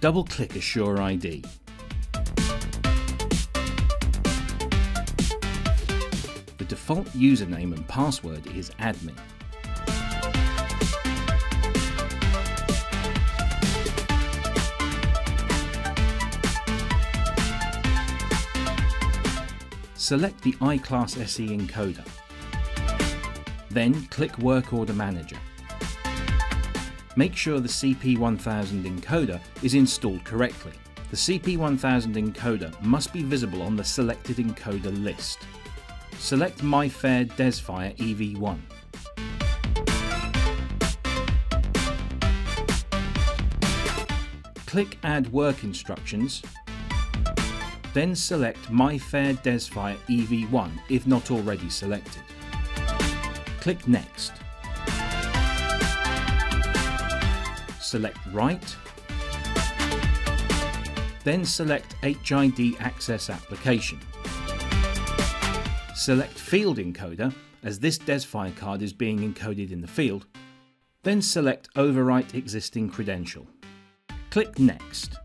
Double-click Asure ID. The default username and password is admin. Select the iClass SE encoder. Then click Work Order Manager. Make sure the CP1000 encoder is installed correctly. The CP1000 encoder must be visible on the selected encoder list. Select MIFARE DesFire EV1. Click Add Work Instructions then select MIFARE DesFire EV1 if not already selected. Click Next. Select Write. Then select HID Access Application. Select Field Encoder as this DesFire card is being encoded in the field. Then select Overwrite Existing Credential. Click Next.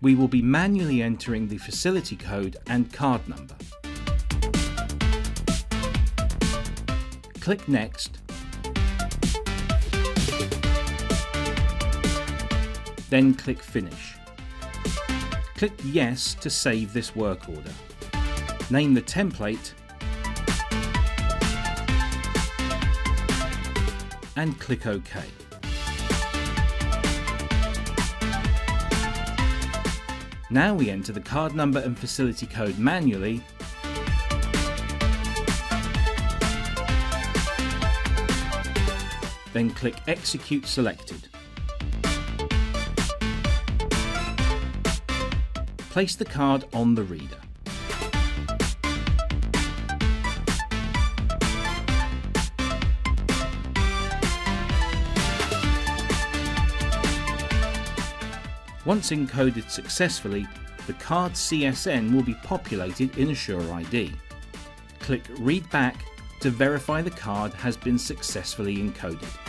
we will be manually entering the facility code and card number. Click Next. Then click Finish. Click Yes to save this work order. Name the template and click OK. Now we enter the card number and facility code manually then click Execute Selected. Place the card on the reader. Once encoded successfully, the card CSN will be populated in Asure ID. Click Read Back to verify the card has been successfully encoded.